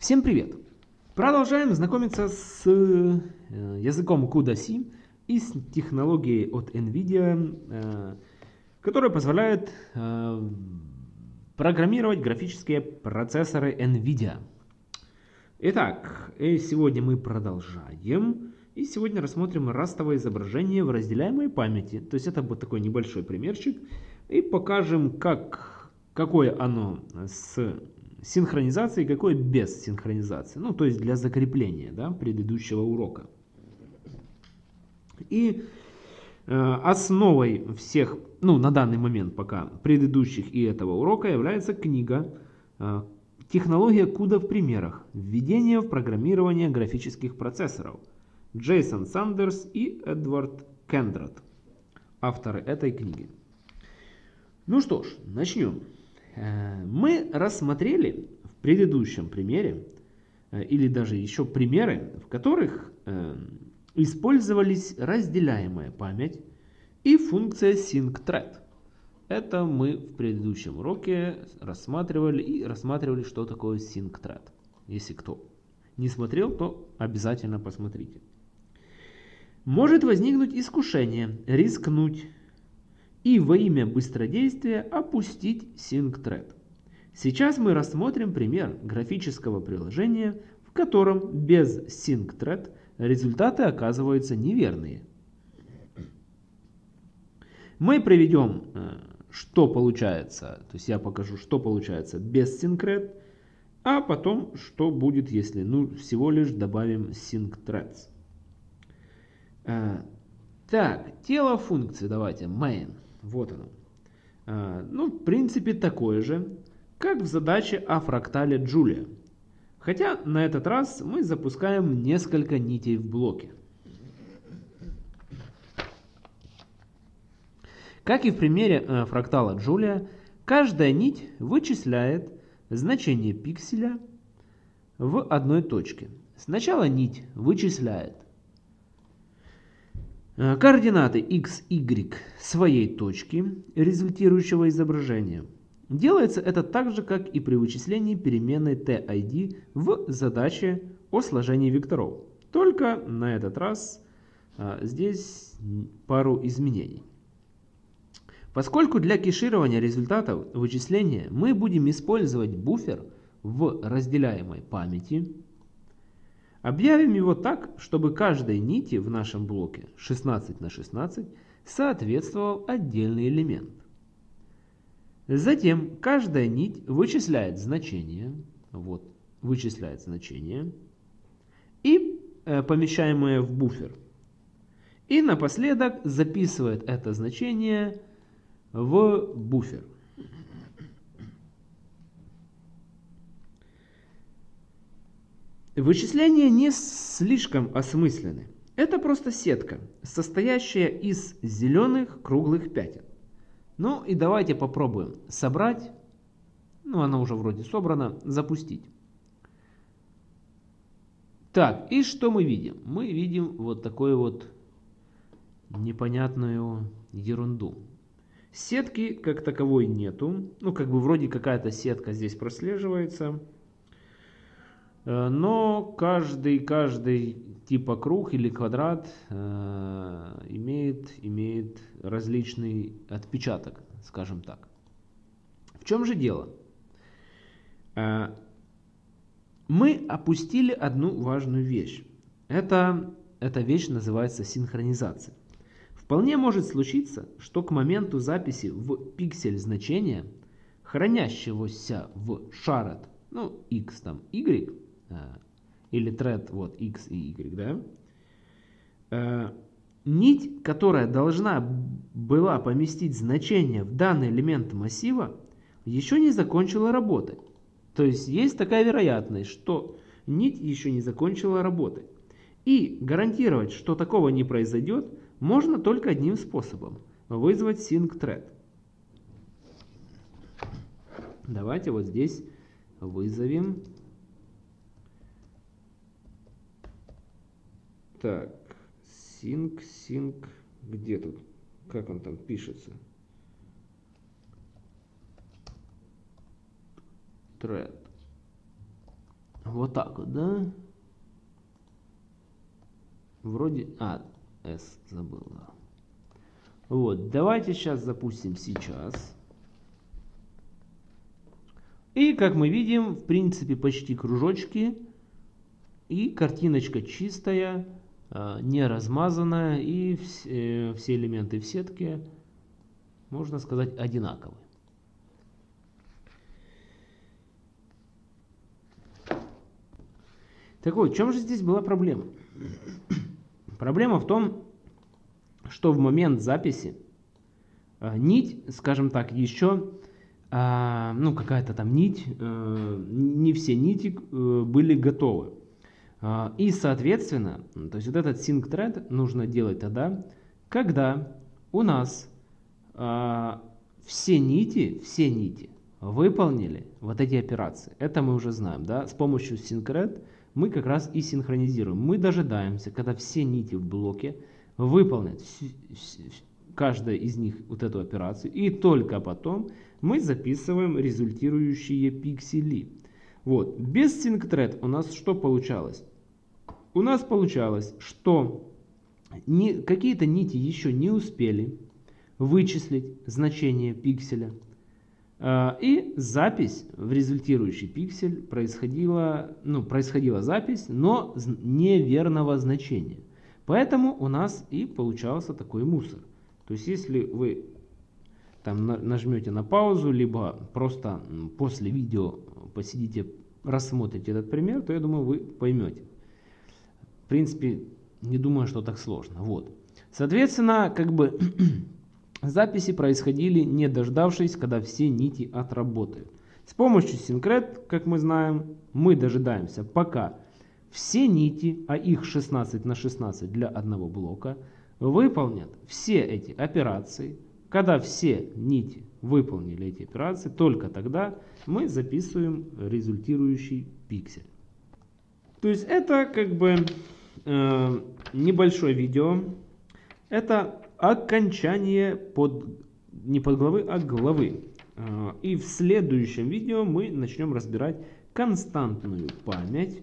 Всем привет! Продолжаем знакомиться с э, языком CUDA-C и с технологией от NVIDIA, э, которая позволяет э, программировать графические процессоры NVIDIA. Итак, сегодня мы продолжаем. И сегодня рассмотрим растовое изображение в разделяемой памяти. То есть это будет такой небольшой примерчик. И покажем, как, какое оно с синхронизацией, какое без синхронизации. Ну, то есть для закрепления да, предыдущего урока. И э, основой всех, ну, на данный момент пока, предыдущих и этого урока является книга э, «Технология CUDA в примерах. Введение в программирование графических процессоров». Джейсон Сандерс и Эдвард Кендрат, авторы этой книги. Ну что ж, начнем. Э, мы рассмотрели в предыдущем примере, э, или даже еще примеры, в которых э, использовались разделяемая память и функция SyncThread. Это мы в предыдущем уроке рассматривали и рассматривали, что такое SyncThread. Если кто не смотрел, то обязательно посмотрите. Может возникнуть искушение рискнуть и во имя быстродействия опустить SyncThread. Сейчас мы рассмотрим пример графического приложения, в котором без SyncThread результаты оказываются неверные. Мы проведем, э, что получается, то есть я покажу, что получается без SyncThread, а потом, что будет, если ну, всего лишь добавим SyncThreads. Э, так, тело функции, давайте, main. Вот оно. А, ну, в принципе, такое же, как в задаче о фрактале Джулия. Хотя на этот раз мы запускаем несколько нитей в блоке. Как и в примере э, фрактала Джулия, каждая нить вычисляет значение пикселя в одной точке. Сначала нить вычисляет координаты x, y своей точки результирующего изображения. Делается это так же, как и при вычислении переменной tid в задаче о сложении векторов. Только на этот раз а, здесь пару изменений. Поскольку для кеширования результатов вычисления мы будем использовать буфер в разделяемой памяти, Объявим его так, чтобы каждой нити в нашем блоке 16 на 16 соответствовал отдельный элемент. Затем каждая нить вычисляет значение, вот, вычисляет значение, и э, помещаемое в буфер. И напоследок записывает это значение в буфер. Вычисления не слишком осмысленны. Это просто сетка, состоящая из зеленых круглых пятен. Ну и давайте попробуем собрать, ну она уже вроде собрана, запустить. Так, и что мы видим? Мы видим вот такую вот непонятную ерунду. Сетки как таковой нету. Ну, как бы вроде какая-то сетка здесь прослеживается. Э, но каждый, каждый типа круг или квадрат э, имеет, имеет различный отпечаток, скажем так. В чем же дело? Э, мы опустили одну важную вещь. Это, эта вещь называется синхронизация. Вполне может случиться, что к моменту записи в пиксель значения, хранящегося в шарот, ну, x там, y, или thread вот x и y, да, а, нить, которая должна была поместить значение в данный элемент массива, еще не закончила работать. То есть есть такая вероятность, что нить еще не закончила работать. И гарантировать, что такого не произойдет, можно только одним способом – вызвать sync Давайте вот здесь вызовем Так, sync, sync, где тут? Как он там пишется? Thread. Вот так вот, да? Вроде... А, S забыл, да. Вот, давайте сейчас запустим сейчас. И, как мы видим, в принципе, почти кружочки. И картиночка чистая, не размазанная. И все, все элементы в сетке, можно сказать, одинаковые. Так вот, в чем же здесь была проблема? Проблема в том, что в момент записи э, нить, скажем так, еще, э, ну какая-то там нить, э, не все нити были готовы. И соответственно, то есть вот этот sync thread нужно делать тогда, когда у нас все нити, все нити выполнили вот эти операции. Это мы уже знаем, да, с помощью sync thread мы как раз и синхронизируем. Мы дожидаемся, когда все нити в блоке выполнят каждая из них вот эту операцию, и только потом мы записываем результирующие пиксели. Вот. Без SyncThread у нас что получалось? У нас получалось, что какие-то нити еще не успели вычислить значение пикселя. А, и запись в результирующий пиксель происходила, ну, происходила запись, но неверного значения. Поэтому у нас и получался такой мусор. То есть если вы там нажмете на паузу, либо просто после видео посидите, рассмотрите этот пример, то я думаю вы поймете. В принципе, не думаю, что так сложно. Вот. Соответственно, как бы записи происходили не дождавшись, когда все нити отработают. С помощью Syncret, как мы знаем, мы дожидаемся, пока все нити, а их 16 на 16 для одного блока, выполнят все эти операции. Когда все нити выполнили эти операции, только тогда мы записываем результирующий пиксель. То есть это как бы э, небольшое видео. Это окончание под, не под главы, а главы. Э, и в следующем видео мы начнем разбирать константную память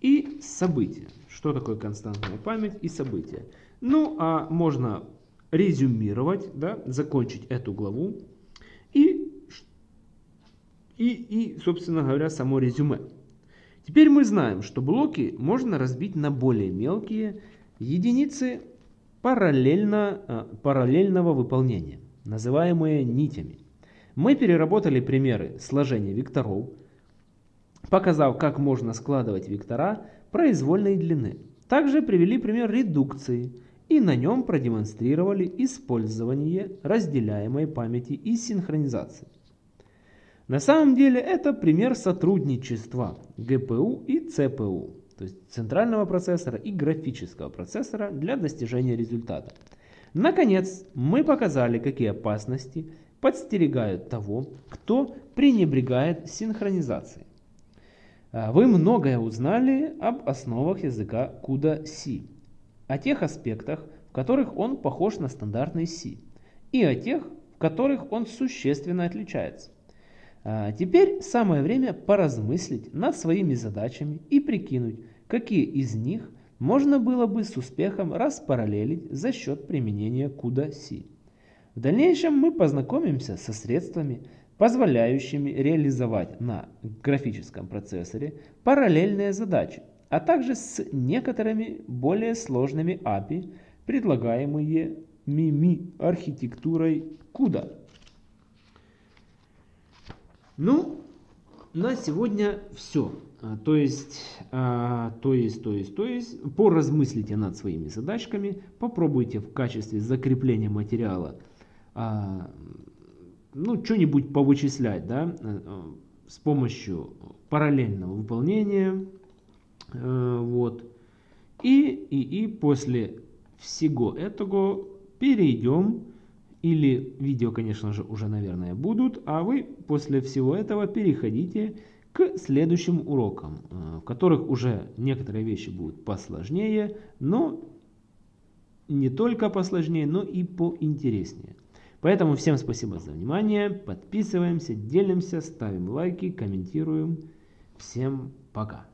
и события. Что такое константная память и события? Ну, а можно резюмировать, да, закончить эту главу и, и, и, собственно говоря, само резюме. Теперь мы знаем, что блоки можно разбить на более мелкие единицы параллельно, а, параллельного выполнения, называемые нитями. Мы переработали примеры сложения векторов, показав, как можно складывать вектора произвольной длины. Также привели пример редукции и на нем продемонстрировали использование разделяемой памяти и синхронизации. На самом деле это пример сотрудничества ГПУ и ЦПУ, то есть центрального процессора и графического процессора для достижения результата. Наконец, мы показали, какие опасности подстерегают того, кто пренебрегает синхронизацией. А, вы многое узнали об основах языка CUDA-C, о тех аспектах, в которых он похож на стандартный C, и о тех, в которых он существенно отличается. А, теперь самое время поразмыслить над своими задачами и прикинуть, какие из них можно было бы с успехом распараллелить за счет применения CUDA-C. В дальнейшем мы познакомимся со средствами, позволяющими реализовать на графическом процессоре параллельные задачи, а также с некоторыми более сложными API, предлагаемые MIMI архитектурой CUDA. Ну, на сегодня все. А, то есть, а, то есть, то есть, то есть, поразмыслите над своими задачками, попробуйте в качестве закрепления материала а, ну, что-нибудь повычислять, да, э, э, с помощью параллельного выполнения, вот. И, и, и после всего этого перейдем, или видео, конечно же, уже, наверное, будут, а вы после всего этого переходите к следующим урокам, в которых уже некоторые вещи будут посложнее, но не только посложнее, но и поинтереснее. Поэтому всем спасибо за внимание. Подписываемся, делимся, ставим лайки, комментируем. Всем пока.